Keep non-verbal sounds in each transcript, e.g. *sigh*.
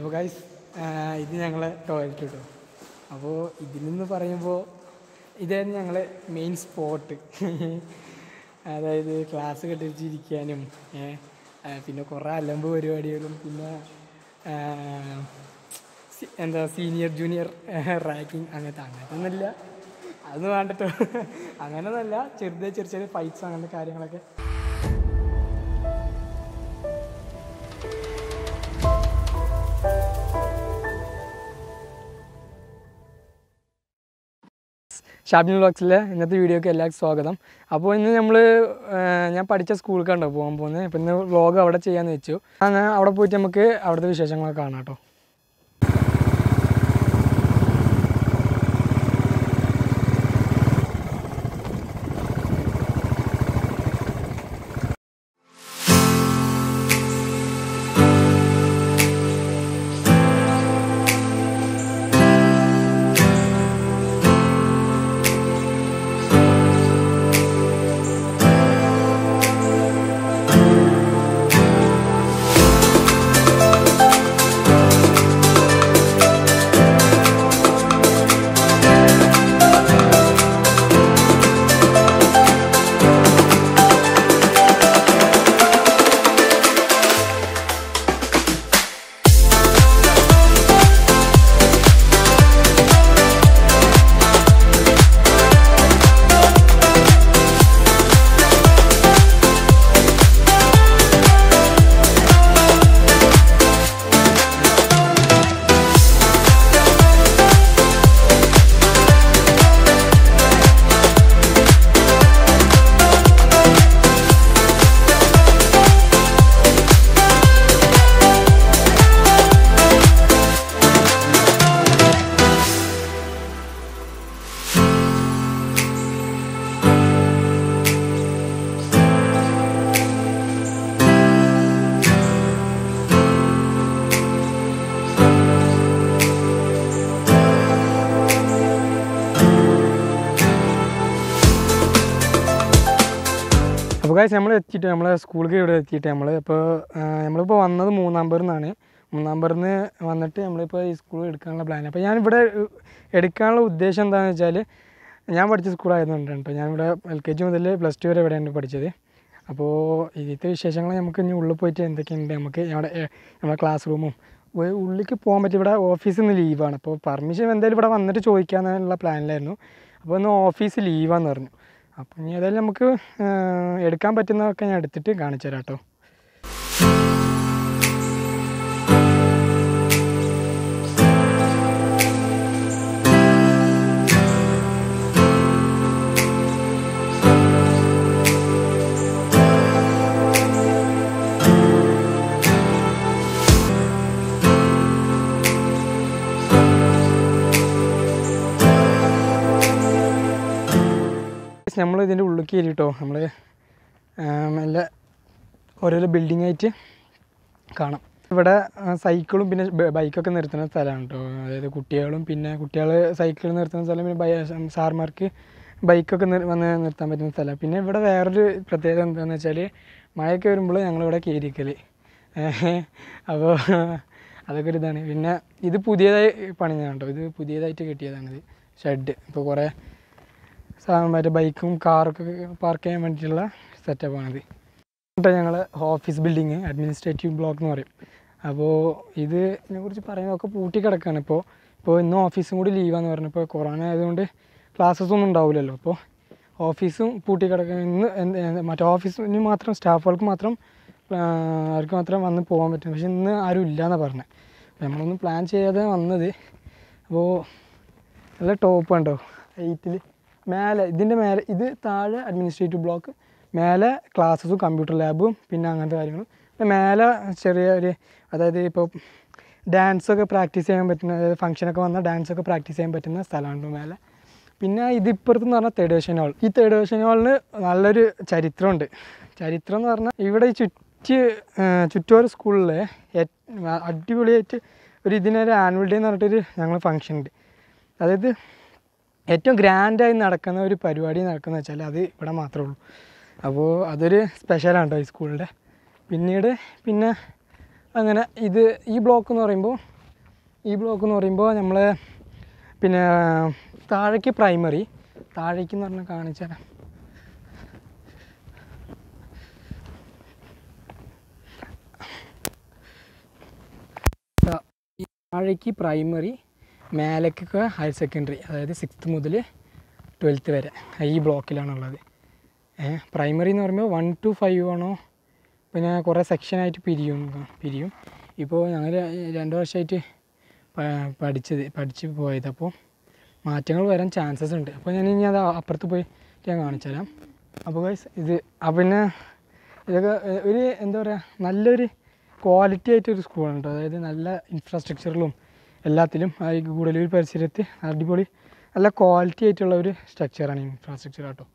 അപ്പോൾ ഗൈസ് ഇത് ഞങ്ങൾ ടോയ്ലറ്റ് ഇട്ടു അപ്പോൾ ഇതിനെന്ന് പറയുമ്പോൾ ഇതായിരുന്നു ഞങ്ങളെ മെയിൻ സ്പോട്ട് *laughs* അതായത് ക്ലാസ് കെട്ടിച്ചിരിക്കാനും പിന്നെ കുറേ അലമ്പ് പരിപാടികളും പിന്നെ എന്താ സീനിയർ ജൂനിയർ റാങ്കിങ് അങ്ങനത്തെ അങ്ങനത്തെ ഒന്നുമില്ല അതൊന്നും വേണ്ടട്ടോ. *laughs* അങ്ങനെയൊന്നുമല്ല ചെറുതായി ചെറിയ ചെറിയ ഫൈറ്റ്സ് അങ്ങനത്തെ കാര്യങ്ങളൊക്കെ. ഷാബിൻ വ്ളോഗ്സിലെ ഇന്നത്തെ വീഡിയോക്ക് എല്ലാവർക്കും സ്വാഗതം. അപ്പോൾ ഇന്ന് നമ്മൾ ഞാൻ പഠിച്ച സ്കൂളിലേക്കാണ് പോകാൻ പോകുന്നത് അപ്പോൾ ഇന്ന് വ്ളോഗ് അവിടെ ചെയ്യാമെന്ന് വെച്ചു. അങ്ങനെ അവിടെ പോയിട്ട് നമുക്ക് അവിടുത്തെ വിശേഷങ്ങളൊക്കെ കാണാം കേട്ടോ. കാശ് നമ്മൾ എത്തിയിട്ട് നമ്മളെ സ്കൂളിൽ ഇവിടെ എത്തിയിട്ട് നമ്മൾ ഇപ്പോൾ നമ്മളിപ്പോൾ വന്നത് മൂന്നാം പേർന്നാണ് മൂന്നാം നിന്ന് വന്നിട്ട് നമ്മളിപ്പോൾ ഈ സ്കൂൾ എടുക്കാനുള്ള പ്ലാൻ അപ്പോൾ ഞാനിവിടെ ഇവിടെ എടുക്കാനുള്ള ഉദ്ദേശം എന്താണെന്ന് വെച്ചാൽ ഞാൻ പഠിച്ച സ്കൂളായതുകൊണ്ട് കേട്ടോ. ഞാനിവിടെ എൽ കെ ജി മുതൽ പ്ലസ് ടു വരെ ഇവിടെയാണ് പഠിച്ചത്. അപ്പോൾ ഇതിലത്തെ വിശേഷങ്ങൾ നമുക്ക് ഇനി ഉള്ളിൽ പോയിട്ട് എന്തൊക്കെയുണ്ട്? നമുക്ക് അവിടെ നമ്മുടെ ക്ലാസ് റൂമും ഉള്ളിലേക്ക് പോകാൻ പറ്റും ഇവിടെ ഓഫീസിൽ നിന്ന് ലീവാണ് അപ്പോൾ പെർമിഷൻ എന്തായാലും ഇവിടെ വന്നിട്ട് ചോദിക്കാമെന്നുള്ള പ്ലാനിലായിരുന്നു അപ്പോൾ ഒന്ന് ഓഫീസ് ലീവാന്ന് പറഞ്ഞു. അപ്പോൾ ഇനി ഏതായാലും നമുക്ക് എടുക്കാൻ പറ്റുന്നതൊക്കെ ഞാൻ എടുത്തിട്ട് കാണിച്ചു തരാം കേട്ടോ. നമ്മൾ ഇതിന്റെ ഉള്ളിൽ കയറിട്ടോ നമ്മൾ നല്ല ഓരോരോ ബിൽഡിംഗ് ആയിട്ട് കാണാം. ഇവിടെ സൈക്കിളും പിന്നെ ബൈക്കൊക്കെ നിർത്തുന്ന സ്ഥലമാണ് കേട്ടോ അതായത് കുട്ടികളും പിന്നെ കുട്ടികൾ സൈക്കിൾ നിർത്തുന്ന സ്ഥലം പിന്നെ സാർമാർക്ക് ബൈക്കൊക്കെ വന്ന് നിർത്താൻ പറ്റുന്ന സ്ഥലം. പിന്നെ ഇവിടെ വേറൊരു പ്രത്യേകത എന്താണെന്ന് വെച്ചാൽ മഴയൊക്കെ വരുമ്പോൾ ഞങ്ങളിവിടെ കയറിക്കൽ അപ്പോൾ അതൊക്കെ ഒരു ഇതാണ് പിന്നെ ഇത് പുതിയതായി പണിഞ്ഞതാണ് കേട്ടോ ഇത് പുതിയതായിട്ട് കെട്ടിയതാണിത് ഷെഡ്. ഇപ്പോൾ കുറേ മറ്റേ ബൈക്കും കാറൊക്കെ പാർക്ക് ചെയ്യാൻ വേണ്ടിയിട്ടുള്ള സെറ്റപ്പാണിത് എന്നിട്ട് ഞങ്ങൾ ഓഫീസ് ബിൽഡിങ് അഡ്മിനിസ്ട്രേറ്റീവ് ബ്ലോക്ക് എന്ന് പറയും. അപ്പോൾ ഇതിനെ കുറിച്ച് പറയുന്നതൊക്കെ പൂട്ടി കിടക്കുകയാണ് ഇപ്പോൾ ഇപ്പോൾ ഇന്ന് ഓഫീസും കൂടി ലീവാന്ന് പറഞ്ഞപ്പോൾ കൊറോണ ആയതുകൊണ്ട് ക്ലാസ്സസ് ഒന്നും ഉണ്ടാവില്ലല്ലോ. അപ്പോൾ ഓഫീസും പൂട്ടി കിടക്കുക ഇന്ന് മറ്റേ ഓഫീസിന് മാത്രം സ്റ്റാഫുകൾക്ക് മാത്രം അവർക്ക് മാത്രം വന്ന് പോകാൻ പറ്റും. പക്ഷെ ഇന്ന് ആരും ഇല്ലയെന്നാണ് പറഞ്ഞത് നമ്മളൊന്നും പ്ലാൻ ചെയ്യാതെ വന്നത്. അപ്പോൾ നല്ല ടോപ്പ് ഉണ്ടോ? എയ്റ്റിൽ മേലെ ഇതിന്റെ മേലെ ഇത് താഴെ അഡ്മിനിസ്ട്രേറ്റീവ് ബ്ലോക്ക് മേലെ ക്ലാസ്സും കമ്പ്യൂട്ടർ ലാബും പിന്നെ അങ്ങനത്തെ കാര്യങ്ങളും. പിന്നെ മേലെ ചെറിയ ഒരു അതായത് ഇപ്പോൾ ഡാൻസൊക്കെ പ്രാക്ടീസ് ചെയ്യാൻ പറ്റുന്ന അതായത് ഫംഗ്ഷനൊക്കെ വന്നാൽ ഡാൻസൊക്കെ പ്രാക്ടീസ് ചെയ്യാൻ പറ്റുന്ന സ്ഥലമാണ് മേലെ. പിന്നെ ഇതിപ്പുറത്ത് എന്ന് പറഞ്ഞാൽ തേർഡ് ഡിവിഷൻ ഹാൾ ഈ തേർഡ് ഡിവിഷൻ ഹാളിന് നല്ലൊരു ചരിത്രമുണ്ട്. ചരിത്രം എന്ന് പറഞ്ഞാൽ ഇവിടെ ഈ ചുറ്റ് ചുറ്റോര സ്കൂളിൽ അടിപൊളിയായിട്ട് ഒരു ഇതിനൊരു ആനുവൽ ഡേ എന്ന് പറഞ്ഞിട്ടൊരു ഞങ്ങൾ ഫംഗ്ഷൻ ഉണ്ട്. അതായത് ഏറ്റവും ഗ്രാൻഡായി നടക്കുന്ന ഒരു പരിപാടി നടക്കുന്ന വെച്ചാൽ അത് ഇവിടെ മാത്രമേ ഉള്ളൂ. അപ്പോൾ അതൊരു സ്പെഷ്യലാണ് കേട്ടോ ഈ സ്കൂളിന്റെ പിന്നീട് പിന്നെ അങ്ങനെ ഇത് ഈ ബ്ലോക്ക് എന്ന് പറയുമ്പോൾ ഈ ബ്ലോക്ക് എന്ന് പറയുമ്പോൾ നമ്മൾ പിന്നെ താഴേക്ക് പ്രൈമറി താഴേക്ക് എന്ന് പറഞ്ഞാൽ കാണിച്ചു തരാം. താഴേക്ക് പ്രൈമറി മേലേക്കൊക്കെ ഹയർ സെക്കൻഡറി അതായത് സിക്സ്ത്ത് മുതൽ ട്വൽത്ത് വരെ ഈ ബ്ലോക്കിലാണുള്ളത്. പ്രൈമറി എന്ന് പറയുമ്പോൾ വൺ ടു ഫൈവ് ആണോ? പിന്നെ കുറേ സെക്ഷനായിട്ട് പിരിയും പിരിയും. ഇപ്പോൾ ഞങ്ങൾ രണ്ട് വർഷമായിട്ട് പഠിച്ചത് പഠിച്ച് പോയത്. അപ്പോൾ മാറ്റങ്ങൾ വരാൻ ചാൻസസ് ഉണ്ട്. അപ്പോൾ ഞാൻ ഇനി അത് അപ്പുറത്ത് പോയി ഞാൻ കാണിച്ചു തരാം. അപ്പോൾ ഇത് ആ പിന്നെ ഇതൊക്കെ ഒരു എന്താ പറയുക നല്ലൊരു ക്വാളിറ്റി ആയിട്ടൊരു സ്കൂളുണ്ട് അതായത് നല്ല ഇൻഫ്രാസ്ട്രക്ചറിലും എല്ലാത്തിലും ഈ ഗൂഡല്ലൂർ പരിസരത്ത് അടിപൊളി നല്ല ക്വാളിറ്റി ആയിട്ടുള്ള ഒരു സ്ട്രക്ചറാണ് ഇൻഫ്രാസ്ട്രക്ചർ കേട്ടോ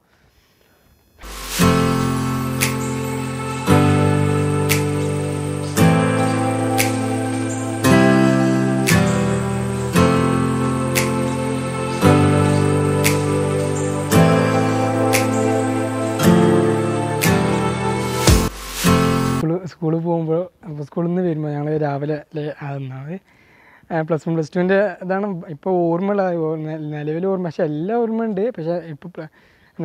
സ്കൂൾ സ്കൂളിൽ പോകുമ്പോൾ സ്കൂളിൽ നിന്ന് വരുമ്പോൾ ഞങ്ങൾ രാവിലെ ഒന്നാമത് പ്ലസ് വൺ പ്ലസ് ടുവിന്റെ ഇതാണ് ഇപ്പോൾ ഓർമ്മയുള്ള നിലവിൽ ഓർമ്മ പക്ഷേ എല്ലാം ഓർമ്മയുണ്ട്. പക്ഷേ ഇപ്പോൾ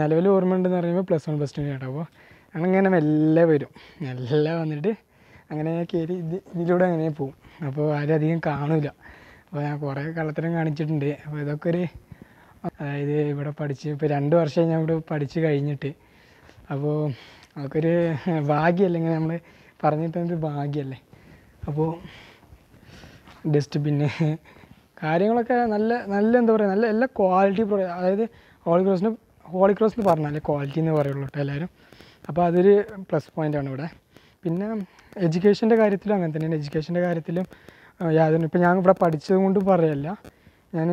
നിലവിൽ ഓർമ്മ ഉണ്ടെന്ന് പറയുമ്പോൾ പ്ലസ് വൺ പ്ലസ് ടുവിന്റെ കേട്ടോ അപ്പോൾ അങ്ങനെ മെല്ലെ വരും. എല്ലാം വന്നിട്ട് അങ്ങനെ കയറി ഇത് ഇതിലൂടെ അങ്ങനെ പോകും അപ്പോൾ ആരും അധികം കാണില്ല അപ്പോൾ ഞാൻ കുറേ കള്ളത്തരം കാണിച്ചിട്ടുണ്ട്. അപ്പോൾ ഇതൊക്കെ ഒരു അതായത് ഇവിടെ പഠിച്ച് ഇപ്പോൾ രണ്ട് വർഷമായി ഞാൻ ഇവിടെ പഠിച്ച് കഴിഞ്ഞിട്ട്. അപ്പോൾ അതൊക്കെ ഒരു ഭാഗ്യമല്ലേ ഇങ്ങനെ നമ്മൾ പറഞ്ഞിട്ടൊരു ഭാഗ്യമല്ലേ അപ്പോൾ ഡസ്റ്റ്ബിന്ന് കാര്യങ്ങളൊക്കെ നല്ല നല്ല എന്താ പറയുക നല്ല എല്ലാ ക്വാളിറ്റി അതായത് ഹോളി ക്രോസിന് ഹോളി ക്രോസ് എന്ന് പറഞ്ഞാലേ ക്വാളിറ്റി എന്ന് പറയുള്ളൂ കേട്ടോ എല്ലാവരും അപ്പോൾ അതൊരു പ്ലസ് പോയിന്റാണ് ഇവിടെ. പിന്നെ എഡ്യൂക്കേഷന്റെ കാര്യത്തിലും അങ്ങനെ തന്നെയാണ്. എഡ്യൂക്കേഷന്റെ കാര്യത്തിലും യാതൊരു ഇപ്പോൾ ഞാൻ ഇവിടെ പഠിച്ചത് കൊണ്ട് പറയല്ല. ഞാൻ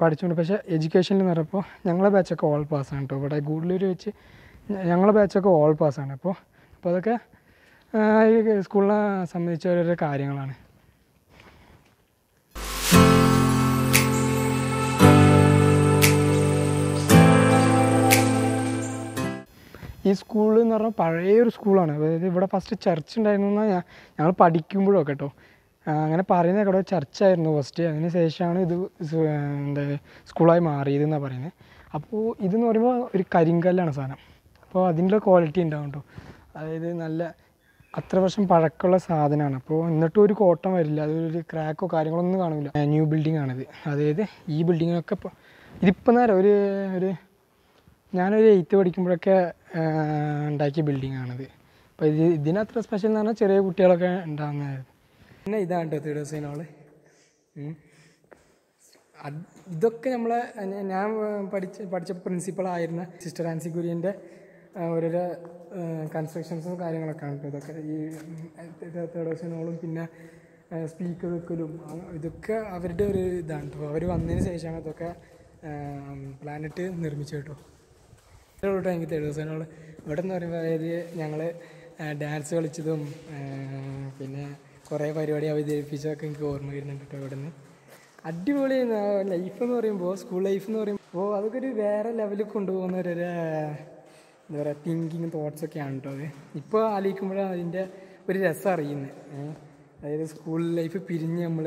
പഠിച്ചുകൊണ്ട് പക്ഷേ എഡ്യൂക്കേഷനിൽ എന്ന് പറയുമ്പോൾ ഞങ്ങളെ ബാച്ചൊക്കെ ഓൾ പാസ് ആണ് കേട്ടോ. ഇവിടെ ഗൂഡലൂർ വെച്ച് ഞങ്ങളെ ബാച്ചൊക്കെ ഓൾ പാസ്സാണ് അപ്പോൾ അപ്പോൾ അതൊക്കെ സ്കൂളിനെ സംബന്ധിച്ച ഓരോരോ കാര്യങ്ങളാണ്. ഈ സ്കൂളിൽ എന്ന് പറഞ്ഞാൽ പഴയ ഒരു സ്കൂളാണ് അതായത് ഇവിടെ ഫസ്റ്റ് ചർച്ച് ഉണ്ടായിരുന്നു എന്നാൽ ഞങ്ങൾ പഠിക്കുമ്പോഴോ കേട്ടോ അങ്ങനെ പറയുന്ന കേട്ടോ ചർച്ചായിരുന്നു ഫസ്റ്റ് അതിന് ശേഷമാണ് ഇത് എന്താ സ്കൂളായി മാറിയത് എന്നാണ് പറയുന്നത് അപ്പോൾ ഇതെന്ന് പറയുമ്പോൾ ഒരു കരിങ്കല്ലാണ് സാധനം അപ്പോൾ അതിന്റെ ക്വാളിറ്റി ഉണ്ടാവും കേട്ടോ അതായത് നല്ല അത്ര വർഷം പഴക്കമുള്ള സാധനമാണ് അപ്പോൾ എന്നിട്ടും ഒരു കോട്ടം വരില്ല. അതൊരു ക്രാക്കോ കാര്യങ്ങളൊന്നും കാണില്ല. ന്യൂ ബിൽഡിംഗ് ആണിത്. അതായത് ഈ ബിൽഡിങ്ങിനൊക്കെ ഇപ്പോൾ ഇതിപ്പോൾ നേരം ഒരു ഒരു ഞാനൊരു എയ്ത്ത് പഠിക്കുമ്പോഴൊക്കെ ഉണ്ടാക്കിയ ബിൽഡിംഗ് ആണിത് അപ്പോൾ ഇത് ഇതിനത്ര സ്പെഷ്യൽ എന്ന് പറഞ്ഞാൽ ചെറിയ കുട്ടികളൊക്കെ ഉണ്ടാകുന്നതായിരുന്നു പിന്നെ ഇതാണ് കേട്ടോ തേർഡ് ഹൗസ് ആൾ. ഇതൊക്കെ നമ്മളെ ഞാൻ പഠിച്ച പഠിച്ച പ്രിൻസിപ്പളായിരുന്ന സിസ്റ്റർ ആൻസി കുര്യന്റെ ഓരോരോ കൺസ്ട്രക്ഷൻസും കാര്യങ്ങളൊക്കെ ആണ് കേട്ടോ ഇതൊക്കെ. ഈ തേർഡ് ഹൗസ് ഹോളും പിന്നെ സ്പീക്കർ വെക്കലും ഇതൊക്കെ അവരുടെ ഒരു ഇതാണ് കേട്ടോ. അവർ വന്നതിന് ശേഷമാണ് ഇതൊക്കെ പ്ലാനറ്റ് നിർമ്മിച്ചത് കേട്ടോ. കേട്ടോ എനിക്ക് ദിവസം ഇവിടെ എന്ന് പറയുമ്പോൾ അതായത് ഞങ്ങൾ ഡാൻസ് കളിച്ചതും പിന്നെ കുറേ പരിപാടി അവതരിപ്പിച്ചതൊക്കെ എനിക്ക് ഓർമ്മ വരുന്നുണ്ട് കേട്ടോ ഇവിടെ നിന്ന് അടിപൊളി ലൈഫ് എന്ന് പറയുമ്പോൾ സ്കൂൾ ലൈഫ് എന്ന് പറയുമ്പോൾ അതൊക്കെ ഒരു വേറെ ലെവലിൽ കൊണ്ടുപോകുന്ന ഒരു എന്താ പറയുക തിങ്കിങ് തോട്ട്സൊക്കെയാണ് കേട്ടോ അത്. ഇപ്പോൾ ആലോചിക്കുമ്പോഴാണ് അതിന്റെ ഒരു രസം അറിയുന്നത് അതായത് സ്കൂൾ ലൈഫ് പിരിഞ്ഞ് നമ്മൾ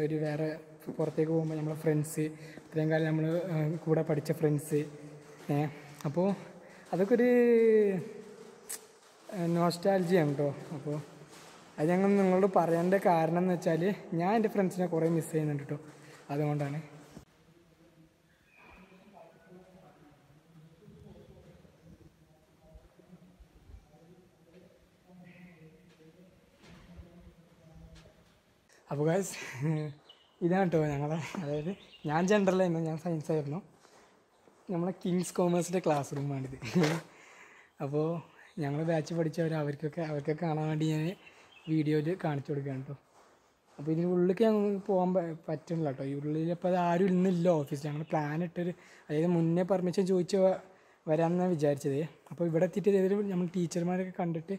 ഒരു വേറെ പുറത്തേക്ക് പോകുമ്പോൾ നമ്മളെ ഫ്രണ്ട്സ് ഇത്രയും കാലം നമ്മൾ കൂടെ പഠിച്ച ഫ്രണ്ട്സ് ഏ അപ്പോൾ അതൊക്കെ ഒരു നോസ്റ്റാലജിയാണ് കേട്ടോ അപ്പോൾ അത് ഞങ്ങൾ നിങ്ങളോട് പറയേണ്ട കാരണം എന്ന് വെച്ചാൽ ഞാൻ എന്റെ ഫ്രണ്ട്സിനെ കുറേ മിസ് ചെയ്യുന്നുണ്ട് കേട്ടോ അതുകൊണ്ടാണ്. അപ്പോൾ ഗായ്സ് ഇതാണ് കേട്ടോ ഞങ്ങളെ അതായത് ഞാൻ ജനറലായിരുന്നു ഞാൻ സയൻസ് ആയിരുന്നു. നമ്മളെ കിങ്സ് കോമേഴ്സിന്റെ ക്ലാസ് റൂമാണിത് അപ്പോൾ ഞങ്ങൾ ബാച്ച് പഠിച്ചവർ അവർക്കൊക്കെ അവർക്കൊക്കെ കാണാൻ വേണ്ടി ഞാൻ വീഡിയോയിൽ കാണിച്ചു കൊടുക്കുകയാണ് കേട്ടോ അപ്പോൾ ഇതിന് ഉള്ളിലേക്ക് ഞങ്ങൾക്ക് പോകാൻ പറ്റുന്നില്ല കേട്ടോ ഈ ഉള്ളിൽ ഇപ്പോൾ അത് ആരും ഇന്നില്ല ഓഫീസിൽ ഞങ്ങൾ പ്ലാൻ ഇട്ടൊരു അതായത് മുന്നേ പെർമിഷൻ ചോദിച്ച് വരാമെന്നാണ് വിചാരിച്ചത്. അപ്പോൾ ഇവിടെ എത്തിയിട്ട് ഏതെങ്കിലും നമ്മൾ ടീച്ചർമാരൊക്കെ കണ്ടിട്ട്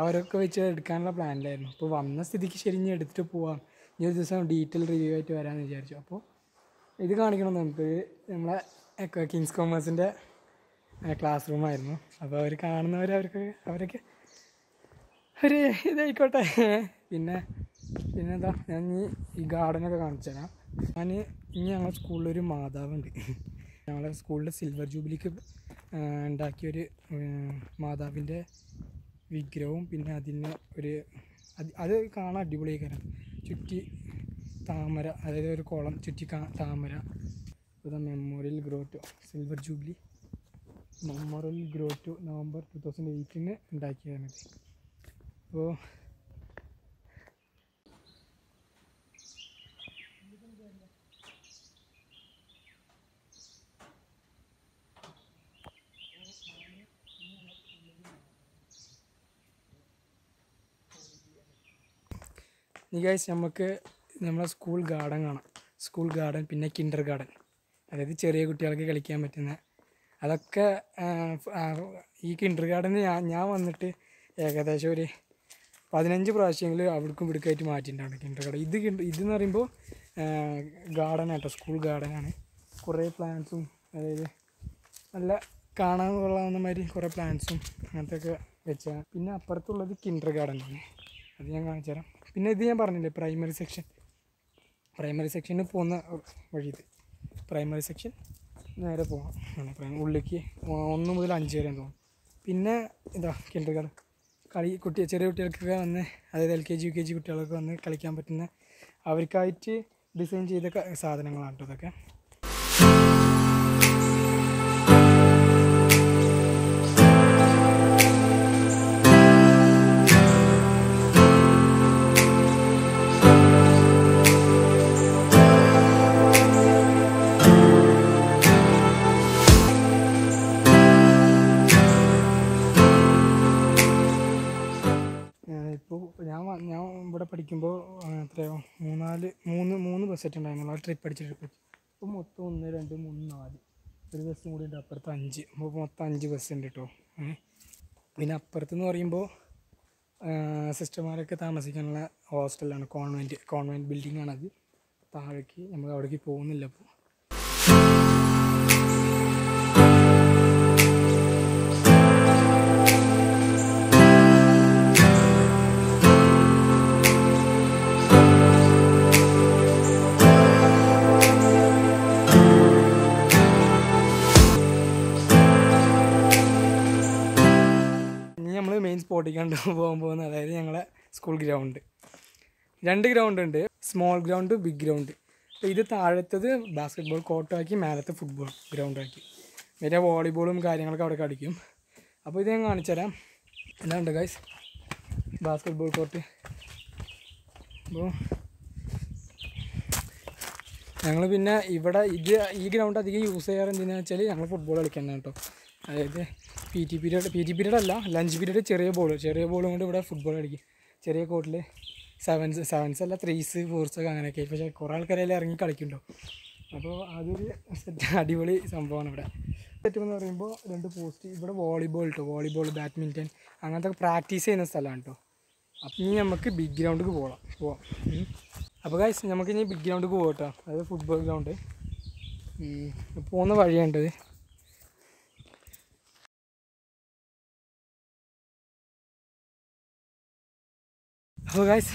അവരൊക്കെ വെച്ച് എടുക്കാനുള്ള പ്ലാനിലായിരുന്നു അപ്പോൾ വന്ന സ്ഥിതിക്ക് ശരി ഇനി എടുത്തിട്ട് പോവാം. ഇനി ഒരു ദിവസം ഡീറ്റെയിൽ റിവ്യൂ ആയിട്ട് വരാമെന്ന് വിചാരിച്ചു. അപ്പോൾ ഇത് കാണിക്കണം നമുക്ക്? നമ്മളെ എക്ക- കിങ്സ് കോമേഴ്സിന്റെ ക്ലാസ് റൂമായിരുന്നു അപ്പോൾ അവർ കാണുന്നവർ അവർക്ക് അവരൊക്കെ ഒരു ഇതായിക്കോട്ടെ. പിന്നെ പിന്നെ എന്താ ഞാൻ ഇനി ഈ ഗാർഡനൊക്കെ കാണിച്ചു തരാം. ഞാൻ ഇനി ഞങ്ങളുടെ സ്കൂളിലൊരു മാതാവുണ്ട്. ഞങ്ങളുടെ സ്കൂളിലെ സിൽവർ ജൂബിലിക്ക് ഉണ്ടാക്കിയൊരു മാതാവിന്റെ വിഗ്രഹവും പിന്നെ അതിന് ഒരു അത് കാണാൻ അടിപൊളിയായി ചുറ്റി താമര അതായത് ഒരു കുളം ചുറ്റി കാ- താമര the memorial grotto silver jubilee memorial grotto November two thousand eighteen ഉണ്ടാക്കിയതാണ് അപ്പോൾ ഗൈസ് നമുക്ക് നമ്മളെ സ്കൂൾ ഗാർഡൻ കാണാം. സ്കൂൾ ഗാർഡൻ പിന്നെ കിൻഡർ ഗാർഡൻ അതായത് ചെറിയ കുട്ടികൾക്ക് കളിക്കാൻ പറ്റുന്ന. അതൊക്കെ ഈ കിൻഡർ ഗാർഡനിൽ ഞാൻ ഞാൻ വന്നിട്ട് ഏകദേശം ഒരു പതിനഞ്ച് പ്രാവശ്യമെങ്കിലും അവിടേക്കും ഇവിടേക്കായിട്ട് മാറ്റിയിട്ടുണ്ടാണ് കിൻഡർ ഗാർഡൻ ഇത് കിണ്ട ഇതെന്ന് പറയുമ്പോൾ ഗാർഡൻ ആട്ടോ സ്കൂൾ ഗാർഡനാണ് കുറേ പ്ലാന്റ്സും അതായത് നല്ല കാണാൻ കൊള്ളാവുന്ന മാതിരി കുറേ പ്ലാന്റ്സും അങ്ങനത്തെ ഒക്കെ വെച്ചാൽ പിന്നെ അപ്പുറത്തുള്ളത് കിൻഡർ ഗാർഡൻ ആണ്. അത് ഞാൻ കാണിച്ചു തരാം പിന്നെ ഇത് ഞാൻ പറഞ്ഞില്ലേ പ്രൈമറി സെക്ഷൻ പ്രൈമറി സെക്ഷനിൽ പോകുന്ന വഴി ഇത് പ്രൈമറി സെക്ഷൻ നേരെ പോകാം ആണ് ഉള്ളിലേക്ക് ഒന്ന് മുതൽ അഞ്ച് വരെ തോന്നും പിന്നെ ഇതാ ഗാർഡൻ കളി കുട്ടി ചെറിയ കുട്ടികൾക്കൊക്കെ വന്ന് അതായത് L K G U K G കുട്ടികൾക്ക് വന്ന് കളിക്കാൻ പറ്റുന്ന അവർക്കായിട്ട് ഡിസൈൻ ചെയ്ത സാധനങ്ങളാണ് കേട്ടോ ഇതൊക്കെ. പഠിക്കുമ്പോൾ എത്രയോ? മൂന്നാൽ മൂന്ന് മൂന്ന് ബസ് സെറ്റ് ഉണ്ടായിരുന്നു. ആ ട്രിപ്പ് അടിച്ചിട്ട് അപ്പോൾ മൊത്തം ഒന്ന് രണ്ട് മൂന്ന് നാല്. ഒരു ബസ്സും കൂടി ഉണ്ട്. അപ്പുറത്ത് അഞ്ച്. അപ്പോൾ മൊത്തം അഞ്ച് ബസ് ഉണ്ട് കേട്ടോ പിന്നെ അപ്പുറത്തെന്ന് പറയുമ്പോൾ സിസ്റ്റർമാരൊക്കെ താമസിക്കാനുള്ള ഹോസ്റ്റലാണ് കോൺവെന്റ് കോൺവെന്റ് ബിൽഡിംഗ് ആണത്. താഴേക്ക് നമ്മൾ അവിടേക്ക് പോകുന്നില്ല അപ്പോൾ നമ്മൾ മെയിൻ സ്പോട്ടിൽ കണ്ട് *laughs* പോകാൻ പോകുന്നത് അതായത് ഞങ്ങളെ സ്കൂൾ ഗ്രൗണ്ട് രണ്ട് ഗ്രൗണ്ട് ഉണ്ട്. സ്മോൾ ഗ്രൗണ്ട് ബിഗ് ഗ്രൗണ്ട് അപ്പോൾ ഇത് താഴത്തത് ബാസ്കറ്റ് ബോൾ കോർട്ടാക്കി മേലത്തെ ഫുട്ബോൾ ഗ്രൗണ്ടാക്കി പിന്നെ വോളിബോളും കാര്യങ്ങളൊക്കെ അവിടെ കളിക്കും. അപ്പോൾ ഇത് ഞാൻ കാണിച്ചു തരാം. എല്ലാം ഉണ്ട് ഗൈസ് ബാസ്കറ്റ് ബോൾ കോർട്ട് അപ്പോൾ ഞങ്ങൾ പിന്നെ ഇവിടെ ഇത് ഈ ഗ്രൗണ്ട് അധികം യൂസ് ചെയ്യാറ് എന്തിനാണെന്ന് വെച്ചാൽ ഞങ്ങൾ ഫുട്ബോൾ കളിക്കുന്നതാണ് കേട്ടോ. അതായത് P T period P T period അല്ല ലഞ്ച് പീരീഡ് ചെറിയ ബോൾ ചെറിയ ബോൾ കൊണ്ട് ഇവിടെ ഫുട്ബോൾ കളിക്കും. ചെറിയ കോർട്ടിൽ സെവൻസ് സെവൻസ് അല്ല ത്രീസ് ഫോർസ് ഒക്കെ അങ്ങനെയൊക്കെ. പക്ഷേ കുറേ ആൾക്കാരെല്ലാം ഇറങ്ങി കളിക്കുന്നുണ്ടോ അപ്പോൾ അതൊരു സെറ്റ് അടിപൊളി സംഭവമാണ് ഇവിടെ. സെറ്റ് എന്ന് പറയുമ്പോൾ രണ്ട് പോസ്റ്റ് ഇവിടെ വോളിബോൾ കേട്ടോ വോളിബോൾ ബാഡ്മിന്റൺ അങ്ങനത്തെ പ്രാക്ടീസ് ചെയ്യുന്ന സ്ഥലമാണ് കേട്ടോ അപ്പം നമുക്ക് ബിഗ് ഗ്രൗണ്ടിൽ പോകാം. പോവാം. അപ്പോൾ ഗൈസ് നമുക്ക് ഇനി ബിഗ് ഗ്രൗണ്ടിൽ പോകട്ടോ അതായത് ഫുട്ബോൾ ഗ്രൗണ്ട് പോകുന്ന വഴിയുണ്ടത് അപ്പോൾ ഗൈസ്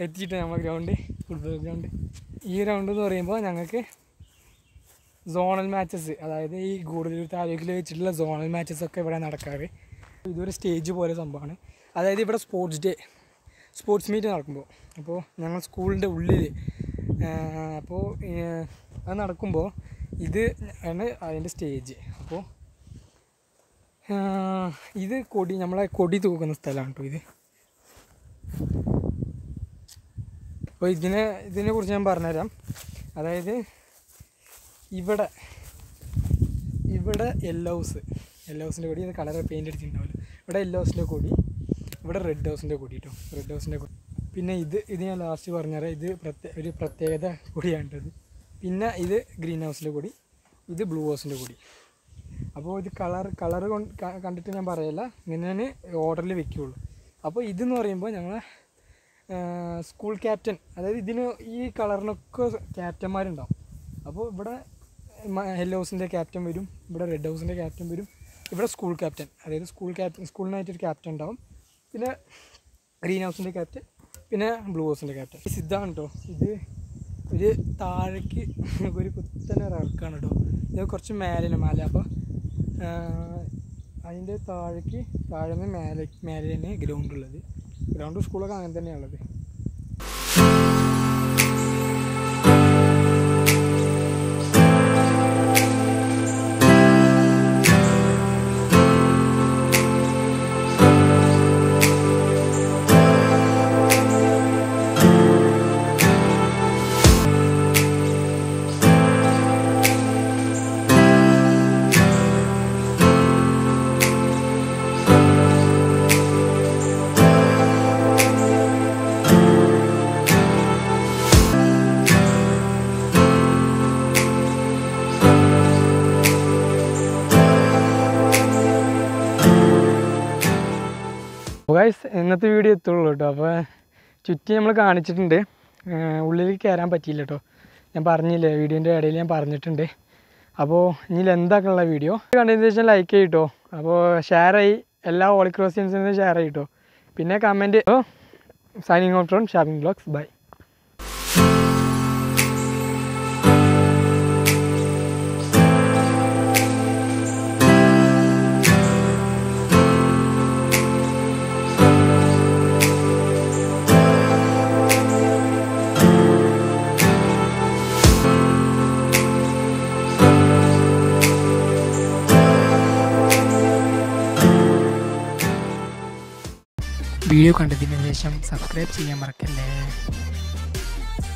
എത്തിയിട്ട് നമ്മൾ ഗ്രൗണ്ട് ഫുട്ബോൾ ഗ്രൗണ്ട് ഈ ഗ്രൗണ്ട് എന്ന് പറയുമ്പോൾ ഞങ്ങൾക്ക് സോണൽ മാച്ചസ് അതായത് ഈ ഗൂഡല്ലൂർ താലൂക്കിൽ വെച്ചിട്ടുള്ള സോണൽ മാച്ചസ് ഒക്കെ ഇവിടെ നടക്കാറ്. ഇതൊരു സ്റ്റേജ് പോലെ സംഭവമാണ്. അതായത് ഇവിടെ സ്പോർട്സ് ഡേ സ്പോർട്സ് മീറ്റ് നടക്കുമ്പോൾ. അപ്പോൾ ഞങ്ങൾ സ്കൂളിന്റെ ഉള്ളിൽ അപ്പോൾ അത് നടക്കുമ്പോൾ ഇത് ആണ് അതിന്റെ സ്റ്റേജ്. അപ്പോൾ ഇത് കൊടി നമ്മളെ കൊടി തൂക്കുന്ന സ്ഥലമാണ് കേട്ടോ ഇത്. അപ്പോൾ ഇതിനെ ഇതിനെ കുറിച്ച് ഞാൻ പറഞ്ഞുതരാം. അതായത് ഇവിടെ ഇവിടെ യെല്ലോ ഹൗസ് യെല്ലോ ഹൗസിന്റെ കൊടി ഇത് കളർ പെയിന്റ് അടിച്ചിട്ടുണ്ടാവില്ല. ഇവിടെ യെല്ലോ ഹൗസിന്റെ കൊടി ഇവിടെ റെഡ് ഹൗസിന്റെ കൊടി കേട്ടോ റെഡ് ഹൗസിന്റെ കൊടി പിന്നെ ഇത് ഇത് ഞാൻ ലാസ്റ്റ് പറഞ്ഞുതരാം ഇത് ഒരു പ്രത്യേകത കൊടിയാണിട്ടത് പിന്നെ ഇത് ഗ്രീൻ ഹൗസിന്റെ കൊടി ഇത് ബ്ലൂ ഹൗസിന്റെ കൊടി. അപ്പോൾ ഇത് കളർ കളർ കൊണ്ട് കണ്ടിട്ട് ഞാൻ പറയല്ല. ഇങ്ങനെ ഓർഡറിൽ വെക്കുകയുള്ളൂ അപ്പോൾ ഇതെന്ന് പറയുമ്പോൾ ഞങ്ങളെ സ്കൂൾ ക്യാപ്റ്റൻ അതായത് ഇതിന് ഈ കളറിനൊക്കെ ക്യാപ്റ്റന്മാരുണ്ടാവും അപ്പോൾ ഇവിടെ യെല്ലോ ഹൗസിന്റെ ക്യാപ്റ്റൻ വരും ഇവിടെ റെഡ് ഹൗസിന്റെ ക്യാപ്റ്റൻ വരും ഇവിടെ സ്കൂൾ ക്യാപ്റ്റൻ അതായത് സ്കൂൾ ക്യാപ്റ്റൻ സ്കൂളിനായിട്ടൊരു ക്യാപ്റ്റൻ ഉണ്ടാവും. പിന്നെ ഗ്രീൻ ഹൗസിന്റെ ക്യാപ്റ്റൻ പിന്നെ ബ്ലൂ ഹൗസിന്റെ ക്യാപ്റ്റൻ ഇതാണ് കേട്ടോ ഇത് ഒരു താഴേക്ക് ഒരു കുത്തനെ ഇറക്കാണ് കേട്ടോ ഇത് കുറച്ച് മേലെയാണ് മല. അപ്പോൾ അതിന്റെ താഴേക്ക് താഴെ മേലെ തന്നെ ഗ്രൗണ്ട് ഉള്ളത്. ഗ്രൗണ്ട് സ്കൂളൊക്കെ അങ്ങനെ തന്നെയാണുള്ളത് ഗൈസ് ഇന്നത്തെ വീഡിയോ എത്തുള്ളൂ കേട്ടോ അപ്പോൾ ചുറ്റി നമ്മൾ കാണിച്ചിട്ടുണ്ട്. ഉള്ളിൽ കയറാൻ പറ്റിയില്ല കേട്ടോ ഞാൻ പറഞ്ഞില്ലേ വീഡിയോന്റെ ഇടയിൽ ഞാൻ പറഞ്ഞിട്ടുണ്ട്. അപ്പോൾ ഇനി എന്താക്കുള്ള വീഡിയോ കണ്ടതിന് ശേഷം ലൈക്ക് ചെയ്യട്ടോ അപ്പോൾ ഷെയർ ആയി. എല്ലാ ഓൾ ക്രോസിയൻസിനും ഷെയർ ചെയ്യട്ടോ പിന്നെ comment signing out from shopping blogs bye video കണ്ടതിന് ശേഷം സബ്സ്ക്രൈബ് ചെയ്യാൻ മറക്കല്ലേ?